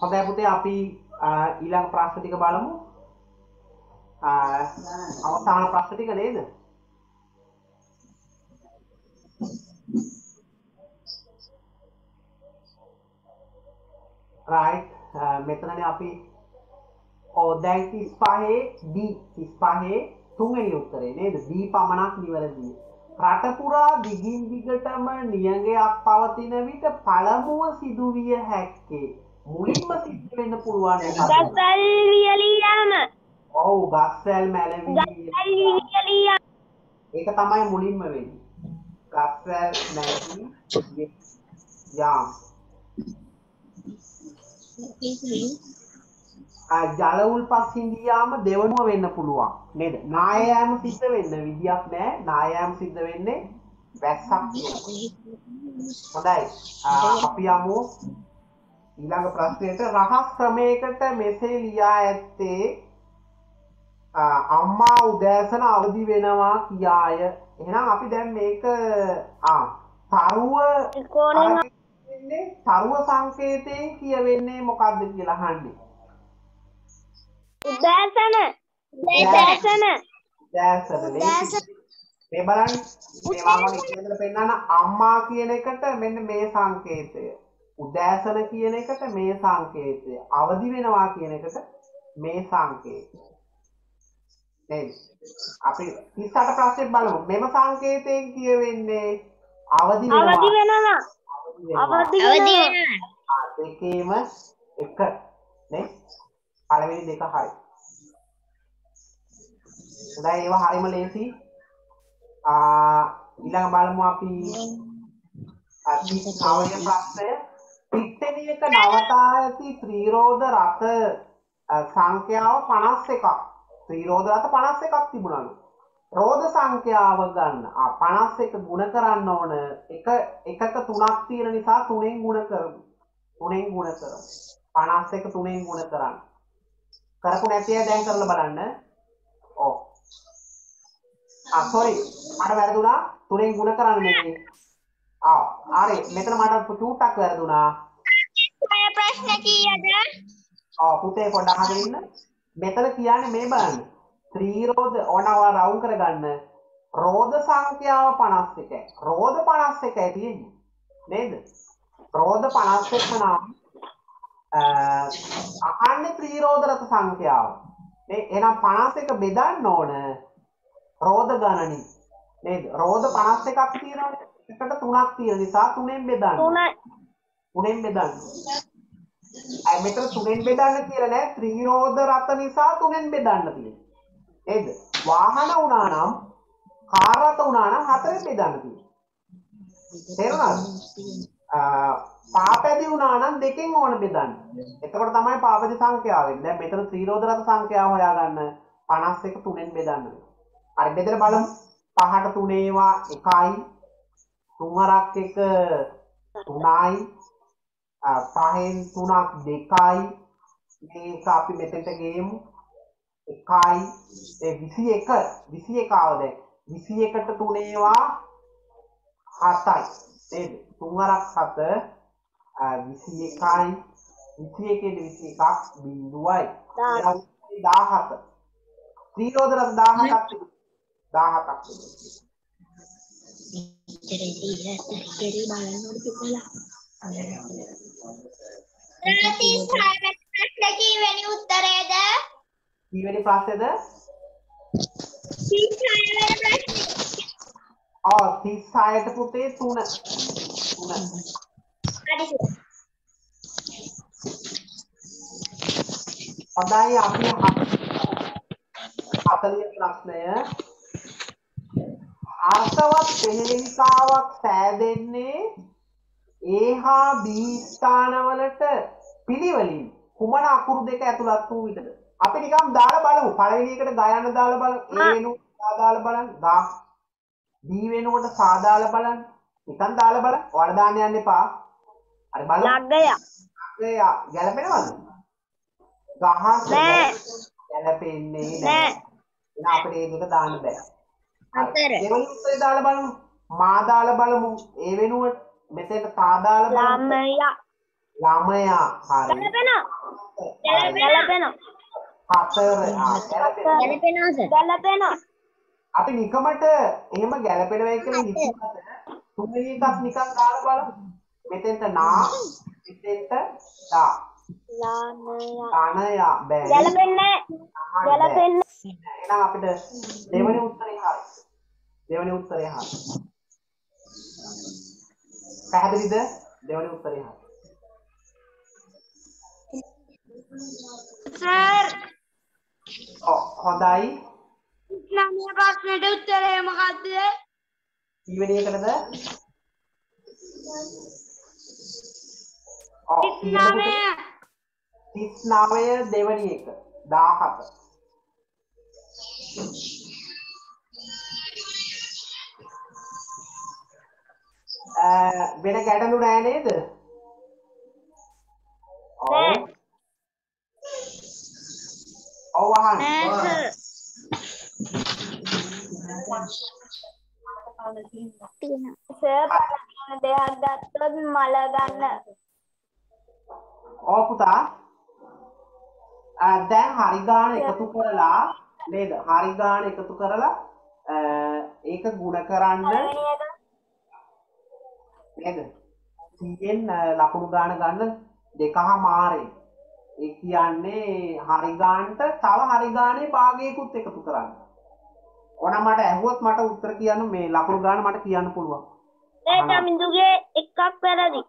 හොඳයි පුතේ අපි ඊළඟ ප්‍රශ්න ටික බලමු. අවසාන ප්‍රශ්න ටික නේද? right මෙතනනේ අපි ඕ දැන් 35 D 35 තුන්වෙනි උත්තරේ නේද? D පමණක් නිවැරදියි. රටපුරා දිගින් දිගටම නියඟයක් පවතින විට පළමුව සිදුවිය හැක්කේ මුලින්ම සිද්ධ වෙන්න පුළුවන් ගස්වැල් වියලී යාම ඔව් ගස්වැල් මැලවී. ගස්වැල් වියලී යාම ඒක තමයි මුලින්ම වෙන්නේ. ගස්වැල් මැලවී යාම ජල උල්පත් හිඳියාම දෙවනුව වෙන්න පුළුවන්. නේද? නායෑම සිද්ධ වෙන්න විදියක් නෑ. නායෑම සිද්ධ වෙන්නේ වැස්සක්. හොඳයි. අපි යමු. ඊළඟ ප්‍රශ්නයට රහස් ක්‍රමයකට මෙසේ ලියා ඇත්තේ අම්මා උදෑසන අවදි වෙනවා කියාය. එහෙනම් අපි දැන් මේක තරුව තරුව සංකේතයෙන් කියවෙන්නේ මොකක්ද කියලා හන්නේ උදෑසන. උදෑසන. උදෑසන. මේ බලන්න. මේ මම ඉස්සෙල්ලා පෙන්නන අම්මා කියන එකට මෙන්න මේ සංකේතය. උදෑසන කියන එකට මේ සංකේතය. අවදි වෙනවා කියන එකට මේ සංකේතය. නේද අපි 38 ප්‍රශ්නේ බලමු. මෙම සංකේතයෙන් කියවෙන්නේ අවදි වෙනවා. අවදි වෙනවා. අවදි වෙනවා. දෙකේම එක. නේ පළවෙනි දෙක හරි. හොඳයි ඒවා හරිම ලේසි ඊළඟ බලමු අපි. අති නවය ප්‍රශ්නය. පිට්ටනියක නවතා ඇති ත්‍රීරෝධ රථ සංඛ්‍යාව 51ක් ත්‍රීරෝධ රථ 51ක් තිබුණලු. රෝධ සංඛ්‍යාව ගන්න. 51 ගුණ කරන්න ඕන. එක එකක තුනක් තියෙන නිසා තුනෙන් ගුණ කරමු. තුනෙන් ගුණ කරමු. 51 තුනෙන් ගුණ කරන්න. කරපු නැති අය දැන් කරලා බලන්න. ඔව්. ආ සෝරි මට වැරදුනා. තුනෙන් ගුණ කරන්න මේ ආ හරි. මෙතන මට චූට්ටක් වැරදුනා. ඔය ප්‍රශ්න කීයද? ආ පුතේ පොඩ්ඩක් අහගෙන ඉන්න. මෙතන කියන්නේ මේ බලන්න. ත්‍රිරෝධ ඕනවා රවුම් කරගන්න. රෝධ සංඛ්‍යාව 51 රෝධ 51යි තියෙන්නේ. නේද? රෝධ 51 නම් අහන්නේ ත්‍රිරෝධ රත සංඛ්‍යාව. මේ එහෙනම් 51 බෙදන්න ඕන රෝධ ගණනින්. නේද? රෝධ 51ක් තියෙනවනේ එකට තුනක් තියෙන නිසා තුනෙන් බෙදන්න. තුන. තුනෙන් බෙදන්න. අය මෙතන තුනෙන් බෙදන්න කියලා නෑ. ත්‍රිරෝධ රත නිසා තුනෙන් බෙදන්න තියෙන්නේ නේද? වාහන වුණා නම් කාර් රත වුණා නම් හතරෙන් බෙදන්න තියෙන්නේ තේරුණාද පාපැදි වුණා නම් දෙකෙන් ඕන බෙදන්න. එතකොට තමයි පාපැදි සංඛ්‍යාව වෙන්නේ. දැන් මෙතන ත්‍රිරෝධ රත සංඛ්‍යාව හොයාගන්න 51 තුනෙන් බෙදන්න. හරි බෙදලා බලමු. පහට තුනේවා 1යි. තුන් හරක් එක 3යි. පහෙන් තුනක් 2යි. මේක අපි මෙතෙන්ට ගේමු. 1යි. ඒ 21 21 ආව දැන්. 21ට තුනේවා 7යි. නේද? තුන් හරක් 7 විසි එකයි විසි එකෙන් විසි එකක් බින්දුවයි දාහත ත්‍රීරෝධරත් දාහටක් දාහතක් කීවැනි උත්තරේද කීවැනි ප්‍රශ්නේද? ආ තිස්සායට පුතේ තුන. තුන අදයි අපි හතලිය ප්‍රශ්නය. ආසවත් පෙහෙලිකාවක් සෑදෙන්නේ ඒ හා බීස්ථානවලට පිළිවලින්. කුමන අකුරු දෙක ඇතුළත් වූ විටද? අපි නිකම් දාලා බලමු. පළවෙනි එකට ගයන්න දාලා බලමු. ඒ වෙනු දාලා බලන්න. 10 B වෙනුවට සා දාලා බලන්න. නිකන් දාලා බලන්න. ඔයාලා දාන්න යන්න එපා. අර බලන්න. ලග්ගය. ලග්ගය ගැලපෙනවද? ගහස ගැලපෙන්නේ නැහැ. එහෙනම් අපිට ඒ දෙක දාන්න බෑ. හතර. දෙවන උත්තරේ දාලා බලමු. මා දාලා බලමු. ඒ වෙනුවට මෙතන තා දාලා බලමු. ළමයා. ළමයා. හරි. ගැලපෙනවා. ගැලපෙනවා. හතර. ගැලපෙනවා. ගැලපෙනවා. අපි නිකමට එහෙම ගැලපෙනවා කියලා හිතුවට තුන්වෙනි එකක් නිකන් දාලා බලමු මෙතෙන්ට නා මෙතෙන්ට ළමයා තනයා බෑ ගැලපෙන්නේ. ගැලපෙන්නේ එහෙනම් අපිට දෙවෙනි උත්තරේ හරි. දෙවෙනි උත්තරේ හරි. පැහැදිලිද? දෙවෙනි උත්තරේ හරි. සර් ඔව් හොඳයි. නමිය ප්‍රශ්නෙට උත්තරේ මොකද්ද කීවෙනි එකටද? ඔව් කීයටද? 39 දෙවෙනි එක. 17. අ වෙන ගැටලු නෑ නේද? ඔව්. ඔව් අහන්න. සර් පළවෙනි දෙයක් ගත්තොත් මල ගන්න ඕ පුතා අ, දැන් හරි ගාන එකතු කරලා නේද? හරි ගාන එකතු කරලා අ, ඒක ගුණ කරන්න පළවෙනි එක නේද සීයෙන් ලකුණු ගාන ගන්න දෙකහ මාරේ. ඒ කියන්නේ හරි ගානට තව හරි ගානේ භාගයකුත් එකතු කරන්න. ඕන මට ඇහුවොත් මට උත්තර කියන්න මේ ලකුණු ගාන මට කියන්න පුළුවන්. ඒ තමිඳුගේ එකක් වැරදි